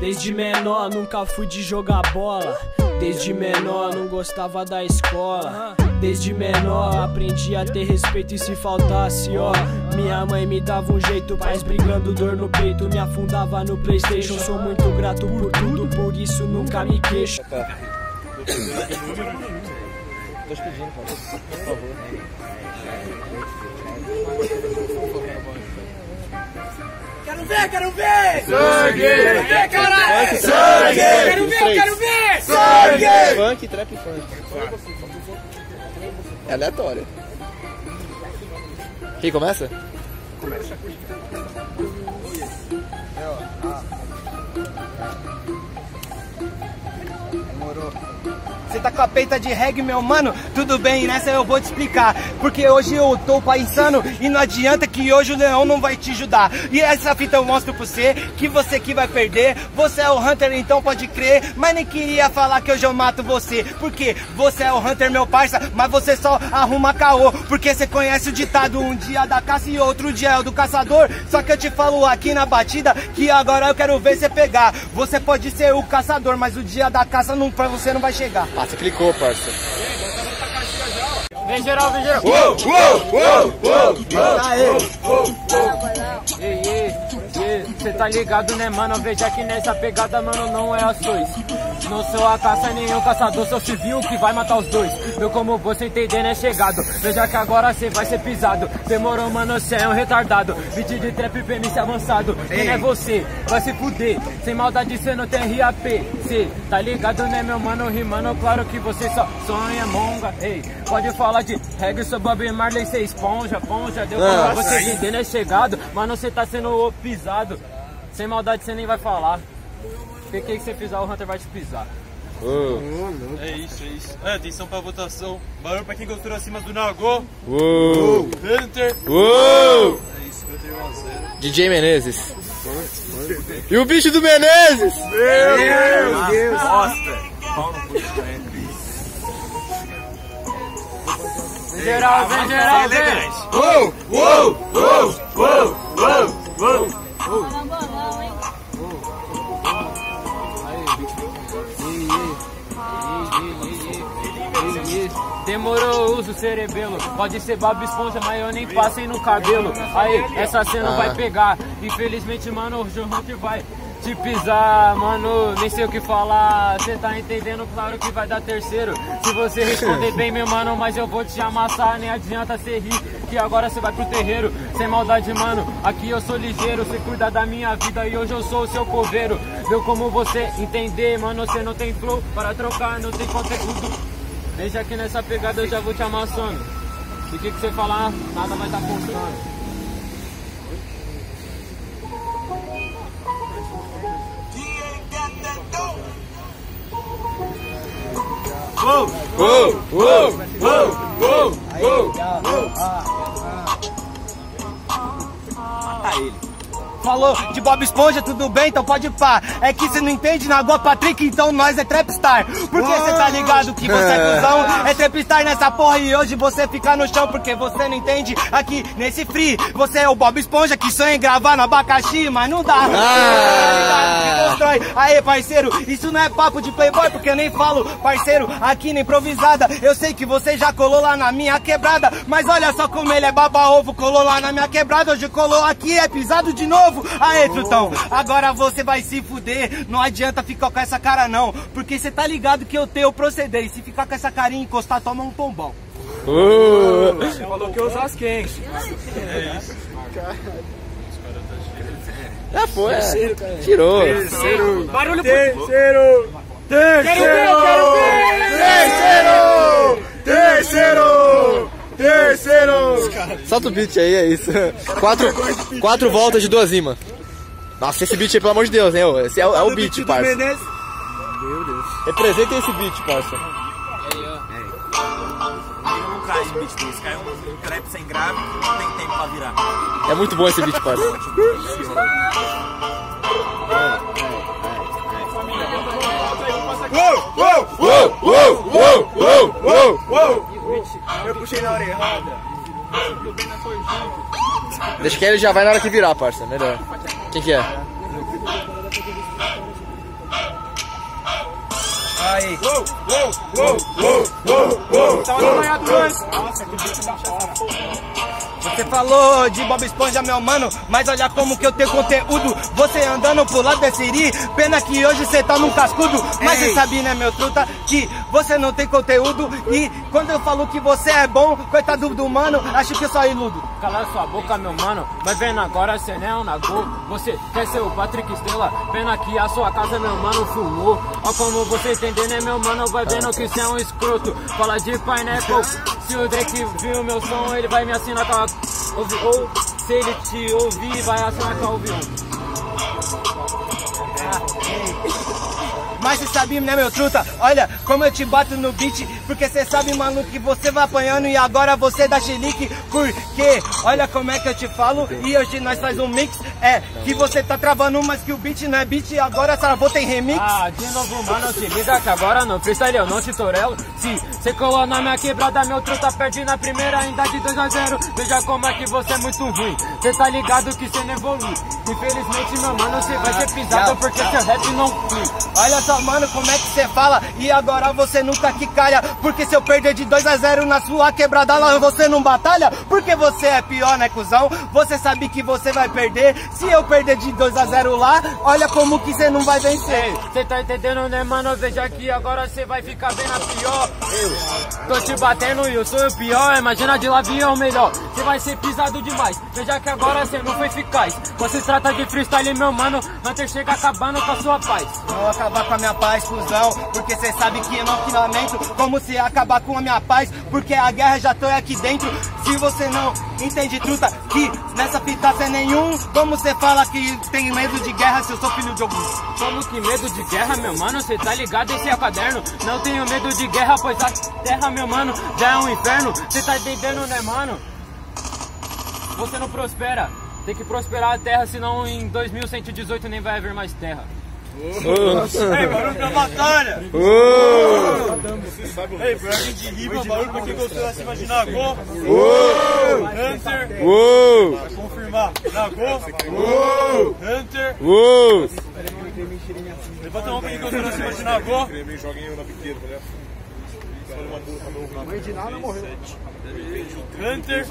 Desde menor nunca fui de jogar bola. Desde menor não gostava da escola. Desde menor aprendi a ter respeito e se faltasse, ó. Minha mãe me dava um jeito, pais brigando, dor no peito. Me afundava no PlayStation. Sou muito grato por tudo, por isso nunca me queixo. Tô te pedindo, cara. Por favor. Quero ver, quero ver! Sangue! Caralho! Sangue! Quero ver, Três. quero ver! Sangue! Funk, trap e funk. É aleatório. Quem começa? Você tá com a peita de reggae, meu mano? Tudo bem, nessa eu vou te explicar. Porque hoje eu tô paisano e não adianta que hoje o leão não vai te ajudar. E essa fita eu mostro pra você que você que vai perder. Você é o Hunter, então pode crer. Mas nem queria falar que hoje eu mato você. Porque você é o Hunter, meu parça, mas você só arruma caô. Porque você conhece o ditado: um dia da caça e outro dia é o do caçador. Só que eu te falo aqui na batida que agora eu quero ver você pegar. Você pode ser o caçador, mas o dia da caça não, pra você não vai chegar. Você clicou, parça. Vem geral, vem geral. Ei, ei, ei, cê tá ligado, né, mano? Veja que nessa pegada, mano, não é ações. Não sou a caça, nem o caçador, sou civil que vai matar os dois. Meu como você entendendo é chegado. Veja que agora cê vai ser pisado. Demorou, mano, cê é um retardado. Beat de trap, PMC avançado. Quem é você? Vai se fuder. Sem maldade, cê não tem RAP. Cê tá ligado, né, meu mano? Rimando, claro que você só sonha, monga. Ei, pode falar de reggae, sou Bob Marley, cê esponja, esponja. Deu pra Nossa. você entendendo é chegado. Mano, cê tá sendo pisado. Sem maldade, cê nem vai falar. Porque que você pisar, o Hunter vai te pisar. É isso, é isso. É, atenção pra votação. Barulho pra quem gostou acima do Nagô. Uou! Hunter. Uou! É isso, Hunter 1 a 0. DJ Menezes. E o bicho do Menezes? Meu Deus. Bosta. Pau no cu. Vem geral, vem geral, vem. Uou, uou, uou, Demorou, uso cerebelo. Pode ser Bob Esponja, mas eu nem passei no cabelo. Aí, essa cena Ah. vai pegar. Infelizmente, mano, o Joe Hunter vai te pisar, mano. Nem sei o que falar. Cê tá entendendo? Claro que vai dar terceiro. Se você responder bem, meu mano, mas eu vou te amassar. Nem adianta cê rir, que agora cê vai pro terreiro. Sem maldade, mano. Aqui eu sou ligeiro. Cê cuida da minha vida e hoje eu sou o seu coveiro. Viu como você entender, mano? Cê não tem flow para trocar, não tem conteúdo. Deixa aqui nessa pegada, eu já vou te amassando. E o que, que você falar, nada vai estar constando. Uou! Uou! Uou! Uou! Uou! Falou de Bob Esponja, tudo bem? Então pode pá. É que você não entende na Gua Patrick, então nós é Trapstar. Porque você tá ligado que você é cuzão, é Trapstar nessa porra e hoje você fica no chão porque você não entende aqui nesse free. Você é o Bob Esponja que sonha em gravar no abacaxi, mas não dá. Tá que constrói. Aê, parceiro, isso não é papo de playboy porque eu nem falo, parceiro, aqui na improvisada. Eu sei que você já colou lá na minha quebrada, mas olha só como ele é baba-ovo, colou lá na minha quebrada, hoje colou aqui, é pisado de novo. Aê, Trutão, agora você vai se fuder, não adianta ficar com essa cara não, porque você tá ligado que eu tenho proceder, e se ficar com essa carinha e encostar, toma um tombão. Uou! Falou que eu uso as quentes. Já foi, é. Tirou. Barulho Terceiro. Quero ver, eu quero ver! Terceiro. Terceiro. Solta o beat aí, é isso. Quatro, quatro voltas de duas rimas. Nossa, esse beat aí, pelo amor de Deus, hein? Esse é, o- é o beat, parça. Representa esse beat, parça. Não cai beat desse, cai um trap sem grave, não tem tempo pra virar. É muito bom esse beat, parça. Uou, uou, Uou, uou, uou, uou, uou. uou. Eu puxei na orelhada. Deixa que ele já vai na hora que virar, parça. Melhor. Quem que é? Aí. Tava apanhado antes. Você falou de Bob Esponja, meu mano, mas olha como que eu tenho conteúdo. Você andando pro lado desse iri, pena que hoje você tá num cascudo. Mas você sabe, né, meu truta, que você não tem conteúdo. E quando eu falo que você é bom, coitado do mano, acho que eu só iludo. Cala sua boca, meu mano. Vai vendo agora, cê não é um nagô. Você quer ser o Patrick Estrela? Pena que a sua casa, meu mano, fumou. Ó, como você entender, né, meu mano? Vai vendo que cê é um escroto. Fala de Pineapple. Se o Drake viu meu som, ele vai me assinar com a. ouvi- Ou se ele te ouvir, vai assinar com a Ovion. Mas você sabe, né, meu truta? Olha como eu te bato no beat. Porque você sabe, mano, que você vai apanhando e agora você dá chilique. Porque, olha como é que eu te falo. E hoje nós faz um mix. É, que você tá travando, mas que o beat não é beat. E agora travou, tem remix. Ah, de novo, mano, se liga que agora no freestyle eu não te torelo. Se você colou na minha quebrada, meu truta perde na primeira, ainda de 2 a 0 Veja como é que você é muito ruim. Cê tá ligado que cê não evolui. Infelizmente, meu mano, cê vai ser pisado porque seu rap não flui. Olha só, mano, como é que você fala E agora você nunca que calha Porque se eu perder de 2 a 0 na sua quebrada lá Você não batalha Porque você é pior, né, cuzão? Você sabe que você vai perder Se eu perder de 2 a 0 lá Olha como que você não vai vencer Cê tá entendendo, né, mano? Veja que agora cê vai ficar bem na pior. Eu tô te batendo e eu sou o pior. Imagina de lá vir o melhor. Cê vai ser pisado demais. Veja que agora cê não foi eficaz. Você trata de freestyle, meu mano. Hunter chega acabando com a sua paz. Vou acabar com a minha paz, cuzão Porque cê sabe que não que lamento Como se acabar com a minha paz Porque a guerra já tô aqui dentro Se você não entende, truta Que nessa fita cê é nenhum Como cê fala que tem medo de guerra Se eu sou filho de algum Como que medo de guerra, meu mano? Cê tá ligado? Esse é caderno. Não tenho medo de guerra, pois a terra, meu mano, já é um inferno. Cê tá entendendo, né, mano? Você não prospera. Tem que prosperar a terra, senão em 2118 nem vai haver mais terra. Ei, barulho pra batalha! Ei, pra alguém de riba, barulho pra quem gostou acima de Nagô. Hunter. Vai confirmar. Nagô. Hunter. Levanta a mão pra quem gostou acima de Nagô. Hunter.